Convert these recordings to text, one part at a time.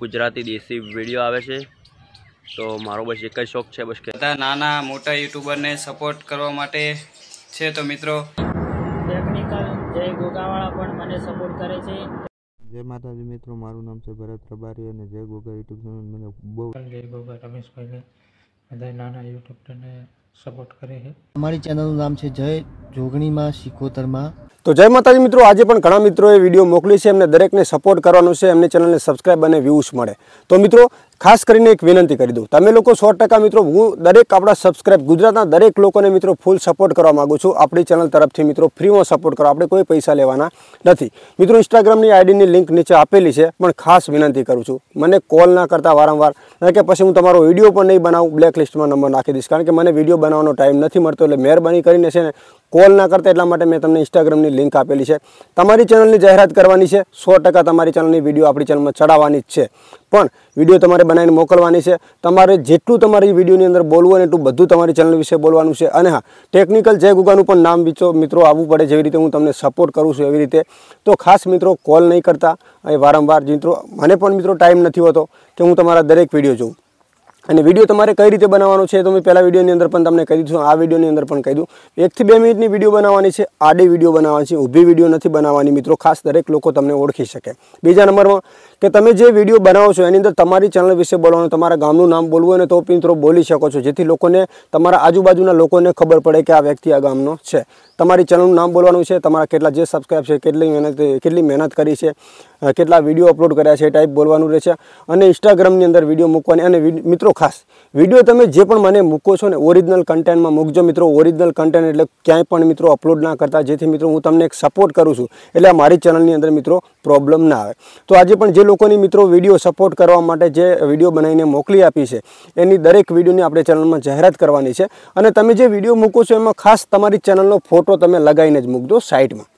ગુજરાતી દેશી વીડિયો આવે છે. તો મારો બસ એક જ શોખ છે બસ કે બધા નાના મોટા યુટ્યુબરને સપોર્ટ કરવા માટે છે તો મિત્રો. ટેકનિકલ જય ગોગાવાળા પણ મને સપોર્ટ કરે છે. જય માતાજી મિત્રો મારું નામ છે ભરત રબારી અને જય ગોગા યુટ્યુબ ચેનલ મને બહુ જય ગોગા રમેશભાઈને બધા નાના યુટ્યુબરને સપોર્ટ કરે છે. અમારી ચેનલનું નામ છે જય જોગણીમાં શિકોતરમાં તો જય માતાજી મિત્રો આજે પણ ઘણા મિત્રોએ વીડિયો મોકલી છે. એમને દરેકને સપોર્ટ કરવાનો છે. એમની ચેનલને સબસ્ક્રાઇબ અને વ્યૂઝ મળે. તો મિત્રો ખાસ કરીને એક વિનંતી કરી દઉં. તમે લોકો સો ટકા મિત્રો, હું દરેક આપણા સબસ્ક્રાઇબ ગુજરાતના દરેક લોકોને મિત્રો ફૂલ સપોર્ટ કરવા માગું છું. આપણી ચેનલ તરફથી મિત્રો ફ્રીમાં સપોર્ટ કરો. આપણે કોઈ પૈસા લેવાના નથી. મિત્રો ઇન્સ્ટાગ્રામની આઈડીની લિંક નીચે આપેલી છે, પણ ખાસ વિનંતી કરું છું. મને કોલ ના કરતા વારંવાર, કારણ કે પછી હું તમારો વીડિયો પણ નહીં બનાવું બ્લેક લિસ્ટમાં નંબર નાખી દઈશ. કારણ કે મને વીડિયો બનાવવાનો ટાઈમ નથી મળતો, એટલે મહેરબાની કરીને છે ને કોલ ના કરતા એટલા માટે મેં તમને ઇન્સ્ટાગ્રામની લિંક આપેલી છે. તમારી ચેનલની જાહેરાત કરવાની છે. સો ટકા તમારી ચેનલની વીડિયો આપણી ચેનલમાં ચડાવવાની જ છે. પણ વીડિયો તમારે બનાવીને મોકલવાની છે. તમારે જેટલું તમારી વિડીયોની અંદર બોલવું હોય એટલું બધું તમારી ચેનલ વિશે બોલવાનું છે. અને હા ટેકનિકલ જય ગુગાનું પણ નામ વિચો મિત્રો આવવું પડે જેવી રીતે હું તમને સપોર્ટ કરું છું એવી રીતે. તો ખાસ મિત્રો કોલ નહીં કરતા. એ વારંવાર મિત્રો, મને પણ મિત્રો ટાઈમ નથી હોતો કે હું તમારા દરેક વીડિયો જોઉં. અને વીડિયો તમારે કઈ રીતે બનાવવાનો છે તો મેં પહેલાં વિડીયોની અંદર પણ તમને કહી દીધું આ વિડીયોની અંદર પણ કહી દઉં. એકથી બે મિનિટની વીડિયો બનાવવાની છે, આડી વીડિયો બનાવવાની છે, ઊભી વીડિયો નથી બનાવવાની મિત્રો, ખાસ દરેક લોકો તમને ઓળખી શકે. બીજા નંબરમાં કે તમે જે વીડિયો બનાવો છો, એની અંદર તમારી ચેનલ વિશે બોલવાનું, તમારા ગામનું નામ બોલવું હોય ને તો મિત્રો બોલી શકો છો, જેથી લોકોને, તમારા આજુબાજુના લોકોને ખબર પડે કે આ વ્યક્તિ આ ગામનો છે. તમારી ચેનલનું નામ બોલવાનું છે, તમારા કેટલા જે સબસ્ક્રાઈબ છે, કેટલી મહેનત કેટલી મહેનત કરી છે કેટલા વીડિયો અપલોડ કર્યા છે ટાઈપ બોલવાનું રહેશે. અને ઇન્સ્ટાગ્રામની અંદર વીડિયો મૂકવાની અને મિત્રો ખાસ વીડિયો તમે જે પણ મને મૂકો છો ને ઓરિજિનલ કન્ટેન્ટમાં મૂકજો મિત્રો. ઓરિજિનલ કન્ટેન્ટ એટલે ક્યાંય પણ મિત્રો અપલોડ ના કરતા. જેથી મિત્રો હું તમને એક સપોર્ટ કરું છું. એટલે મારી ચેનલની અંદર મિત્રો પ્રોબ્લેમ ના આવે. તો આજે પણ જે લોકોની મિત્રો વીડિયો સપોર્ટ કરવા માટે જે વીડિયો બનાવીને મોકલી આપી છે, એની દરેક વિડીયોની આપણે ચેનલમાં જાહેરાત કરવાની છે. અને તમે જે વીડિયો મૂકો છો એમાં ખાસ તમારી ચેનલનો ફોટો તમે લગાવીને જ મૂકજો સાઇટમાં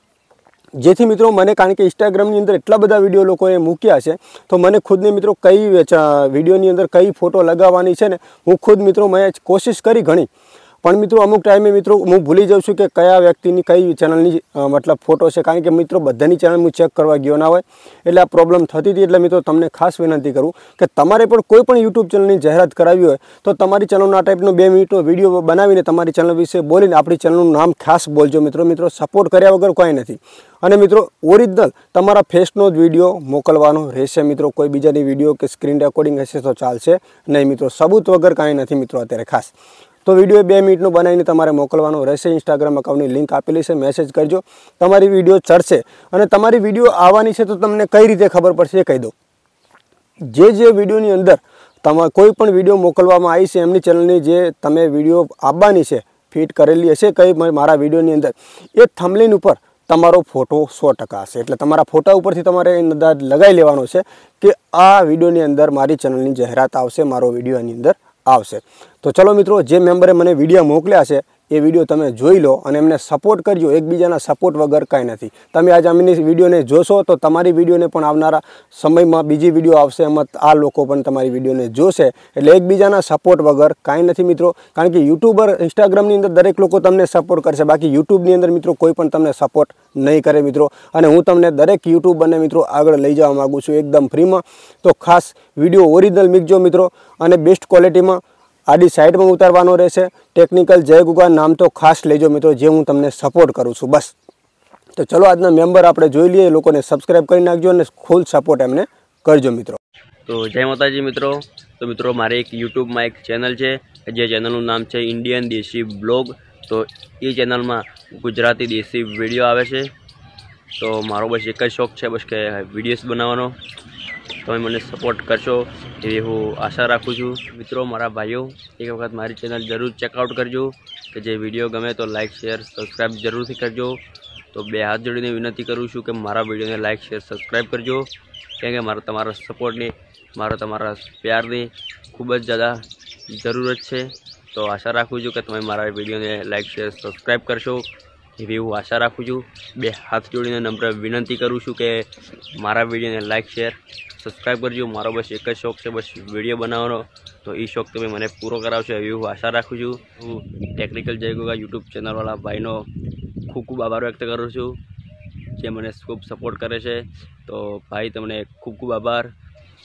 જેથી મિત્રો મને કારણ કે ઇન્સ્ટાગ્રામની અંદર એટલા બધા વીડિયો લોકોએ મૂક્યા છે, તો મને ખુદને મિત્રો કઈ વિડીયોની અંદર કઈ ફોટો લગાવવાની છે ને, હું ખુદ મિત્રો મેં કોશિશ કરી ઘણી. પણ મિત્રો, અમુક ટાઈમે મિત્રો, હું ભૂલી જાઉં છું કે કયા વ્યક્તિની કઈ ચેનલની મતલબ ફોટો છે. કારણ કે મિત્રો, બધાની ચેનલ હું ચેક કરવા ગયો ના હોય, એટલે આ પ્રોબ્લેમ થતી હતી. એટલે મિત્રો, તમને ખાસ વિનંતી કરું કે તમારે પણ કોઈ પણ યુટ્યુબ ચેનલની જાહેરાત કરાવી હોય, તો તમારી ચેનલનો આ ટાઈપનો બે મિનિટનો વીડિયો બનાવીને તમારી ચેનલ વિશે બોલીને આપણી ચેનલનું નામ ખાસ બોલજો મિત્રો. મિત્રો સપોર્ટ કર્યા વગર કંઈ નથી. અને મિત્રો ઓરિજિનલ તમારા ફેસનો જ વીડિયો મોકલવાનો રહેશે મિત્રો. કોઈ બીજાની વીડિયો કે સ્ક્રીન રેકોર્ડિંગ હશે તો ચાલશે નહીં મિત્રો. સબૂત વગર કાંઈ નથી મિત્રો અત્યારે ખાસ. તો વીડિયો બે મિનિટનો બનાવીને તમારે મોકલવાનો રહેશે. ઇન્સ્ટાગ્રામ અકાઉન્ટની લિંક આપેલી છે. મેસેજ કરજો. તમારી વીડિયો ચડશે. અને તમારી વીડિયો આવવાની છે તો તમને કઈ રીતે ખબર પડશે એ કહી દો જે જે વિડીયોની અંદર તમારે કોઈ પણ વીડિયો મોકલવામાં આવી છે, એમની ચેનલની જે તમે વીડિયો આવવાની છે ફિટ કરેલી હશે, કઈ મારા વિડીયોની અંદર, એ થમલીન ઉપર તમારો ફોટો સો ટકા હશે. એટલે તમારા ફોટા ઉપરથી તમારે અંદાજ લગાવી લેવાનો છે કે આ વિડીયોની અંદર મારી ચેનલની જાહેરાત આવશે, મારો વીડિયો એની અંદર આવશે. તો ચલો મિત્રો, જે મેમ્બરે મને વીડિયો મોકલ્યા છે, એ વીડિયો તમે જોઈ લો અને એમને સપોર્ટ કરજો. એકબીજાના સપોર્ટ વગર કાંઈ નથી. તમે આજે અમીની વિડીયોને જોશો તો તમારી વિડીયોને પણ આવનારા સમયમાં બીજી વીડિયો આવશે. એમાં આ લોકો પણ તમારી વિડીયોને જોશે. એટલે એકબીજાના સપોર્ટ વગર કાંઈ નથી મિત્રો. કારણ કે યુટ્યુબર ઇન્સ્ટાગ્રામની અંદર દરેક લોકો તમને સપોર્ટ કરશે. બાકી યુટ્યુબની અંદર મિત્રો કોઈ પણ તમને સપોર્ટ નહીં કરે મિત્રો. અને હું તમને દરેક યુટ્યુબરને મિત્રો આગળ લઈ જવા માગું છું એકદમ ફ્રીમાં તો ખાસ વીડિયો ઓરિજિનલ મીકજો મિત્રો. અને બેસ્ટ ક્વોલિટીમાં આડી સાઈડમાં ઉતારવાનો રહેશે. ટેકનિકલ જય ગુગા નામ તો ખાસ લેજો મિત્રો, જે હું તમને સપોર્ટ કરું છું. બસ. તો ચલો આજના મેમ્બર આપણે જોઈ લઈએ લોકોને સબસ્ક્રાઈબ કરી નાખજો અને ફૂલ સપોર્ટ એમને કરજો મિત્રો. તો જય માતાજી મિત્રો. તો મિત્રો, મારે એક યુટ્યુબમાં એક ચેનલ છે. જે ચેનલનું નામ છે ઇન્ડિયન દેશી બ્લોગ તો એ ચેનલમાં ગુજરાતી દેશી વીડિયો આવે છે. તો મારો બસ એક જ શોખ છે, બસ કે વિડીયોઝ બનાવવાનો. તમે મને સપોર્ટ કરશો એવી હું આશા રાખું છું. મિત્રો, મારા ભાઈઓ, એક વખત મારી ચેનલ જરૂર ચેકઆઉટ કરજો કે જે વીડિયો ગમે તો લાઇક શેર સબસ્ક્રાઈબ જરૂરથી કરજો. તો બે હાથ જોડીને વિનંતી કરું છું કે મારા વિડીયોને લાઇક શેર સબસ્ક્રાઈબ કરજો. કેમ કે મારા તમારા સપોર્ટની મારા તમારા પ્યારની ખૂબ જ જ્યાદા જરૂરત છે. તો આશા રાખું છું કે તમે મારા વિડીયોને લાઇક શેર સબસ્ક્રાઈબ કરશો. એવી હું આશા રાખું છું. બે હાથ જોડીને નમ્ર વિનંતી કરું છું કે મારા વિડીયોને લાઇક શેર સબસ્ક્રાઈબ કરજો. મારો બસ એક જ શોખ છે, બસ વીડિયો બનાવવાનો. તો એ શોખ તમે મને પૂરો કરાવશો એવી હું આશા રાખું છું. હું ટેકનિકલ જય ગોગા યુટ્યુબ ચેનલવાળા ભાઈનો ખૂબ ખૂબ આભાર વ્યક્ત કરું છું જે મને ખૂબ સપોર્ટ કરે છે. તો ભાઈ, તમને ખૂબ ખૂબ આભાર.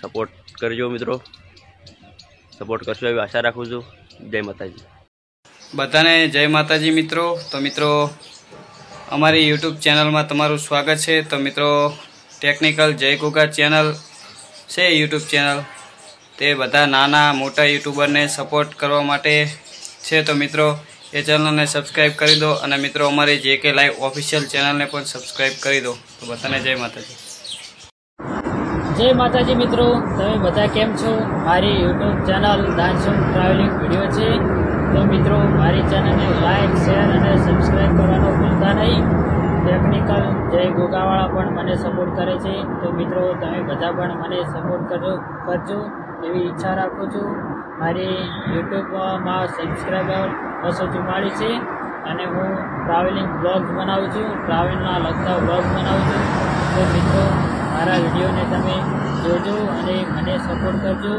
સપોર્ટ કરજો મિત્રો. સપોર્ટ કરશો એવી આશા રાખું છું. જય માતાજી. બધાને જય માતાજી મિત્રો. તો મિત્રો અમારી યુટ્યુબ ચેનલમાં તમારું સ્વાગત છે. તો મિત્રો ટેકનિકલ જય ગોગા ચેનલ છે યુટ્યુબ ચેનલ. તે બધા નાના, મોટા યુટ્યુબરને સપોર્ટ કરવા માટે છે. તો મિત્રો, એ ચેનલને સબસ્ક્રાઈબ કરી દો અને મિત્રો, અમારી જે કે લાઈવ ઓફિશિયલ ચેનલને પણ સબસ્ક્રાઈબ કરી દો. તો બધાને જય માતાજી. જય માતાજી મિત્રો, તમે બધા કેમ છો? મારી YouTube channel Dansum travelling video છે. તો મિત્રો, મારી ચેનલને લાઈક શેર અને સબસ્ક્રાઈબ કરવાનું ભૂલતા નહીં. ટેકનિકલ જય ગોગાવાળા પણ મને સપોર્ટ કરે છે. તો મિત્રો, તમે બધા પણ મને સપોર્ટ કરજો કરજો. એવી ઈચ્છા રાખું છું. મારી યુટ્યુબમાં સબસ્ક્રાઈબર બસો ચુમ્માળીસ છે. અને હું ટ્રાવેલિંગ બ્લોગ બનાવું છું. ટ્રાવેલના લગતા બ્લોગ બનાવું છું. તો મિત્રો, મારા વિડીયોને તમે જોજો અને મને સપોર્ટ કરજો.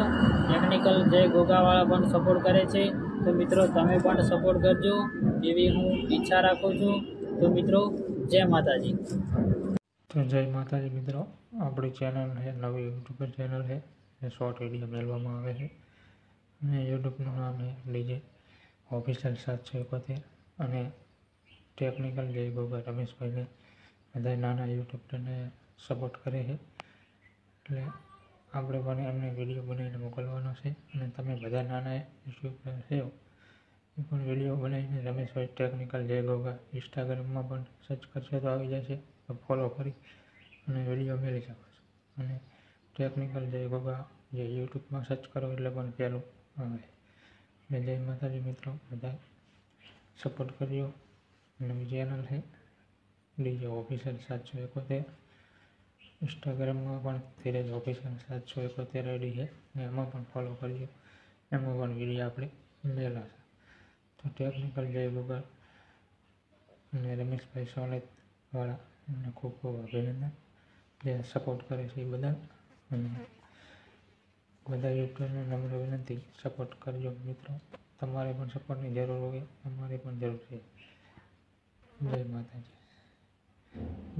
ટેકનિકલ જય ગોગાવાળા પણ સપોર્ટ કરે છે. તો મિત્રો, તમે પણ સપોર્ટ કરજો. એવી હું ઈચ્છા રાખું છું. તો મિત્રો જય માતાજી. તો જય માતાજી મિત્રો, આપણી ચેનલ છે, નવી યુટ્યુબ ચેનલ છે એ શોર્ટ વીડિયો મેળવવામાં આવે છે. અને યુટ્યુબનું નામ છે ડીજે ઓફિશિયલ સાતસો એકોતેર. અને ટેકનિકલ જય ગોગા રમેશભાઈને બધા નાના યુટ્યુબને સપોર્ટ કરે છે. એટલે આપણે પણ એમને વીડિયો બનાવીને મોકલવાનો છે. અને તમે બધા નાના યુટ્યુબર છે પણ વીડિયો બનાવીને રમેશભાઈ ટેકનિકલ જય ગોગા ઇન્સ્ટાગ્રામમાં પણ સર્ચ કરશો તો આવી જશે, તો ફોલો કરી અને વીડિયો મેળવી શકો છો. અને ટેકનિકલ જય ગોગા જે યુટ્યુબમાં સર્ચ કરો એટલે પણ પહેલું આવે. એટલે જય માતાજી મિત્રો, બધા સપોર્ટ કર્યો નવી ચેનલ છે ડીજે ઓફિસર સાતસો એકોતેર. ઇન્સ્ટાગ્રામમાં પણ ધીરજ ઓફિસર સાતસો એકોતેર આઈડી છે એમાં પણ ફોલો કરજો એમાં પણ વીડિયો આપણે મેળા છે તો ટેકનિકલ જય ગોગા અને રમેશભાઈ સોલેતવાળા એમને ખૂબ ખૂબ અભિનંદન જે સપોર્ટ કરે છે એ બધા અને બધા યુટ્યુબને નમ્ર વિનંતી સપોર્ટ કરજો મિત્રો તમારે પણ સપોર્ટની જરૂર હોય અમારે પણ જરૂર છે જય માતાજી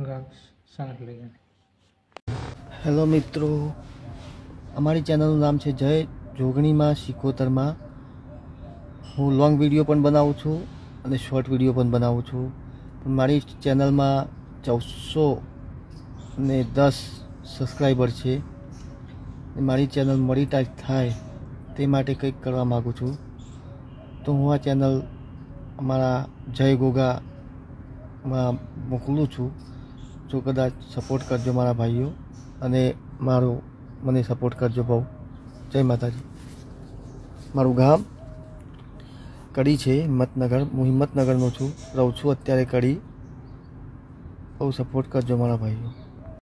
ગામ સાત લઈને હેલો મિત્રો અમારી ચેનલનું નામ છે જય જોગણીમાં શિકોતરમાં. હું લોંગ વીડિયો પણ બનાવું છું અને શોર્ટ વીડિયો પણ બનાવું છું. પણ મારી ચેનલમાં ચૌદસો ને દસ સબસ્ક્રાઈબર છે. મારી ચેનલ મોનિટાઈઝ થાય તે માટે કંઈક કરવા માગું છું. તો હું આ ચેનલ અમારા જય ગોગામાં મોકલું છું. જો કદાચ સપોર્ટ કરજો મારા ભાઈઓ અને મારો મને સપોર્ટ કરજો બહુ. જય માતાજી. મારું ગામ કડી છે, હિંમતનગર, હું હિંમતનગરનો છું, રહું છું અત્યારે કડી. બહુ સપોર્ટ કરજો મારા ભાઈઓ.